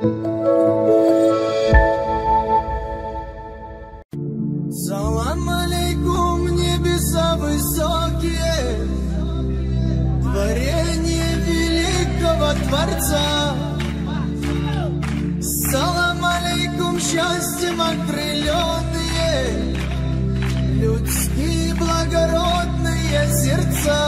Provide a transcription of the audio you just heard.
Салам алейкум, небеса высокие, Творение великого Творца. Салам алейкум, счастьем окрыленные, Людские благородные сердца.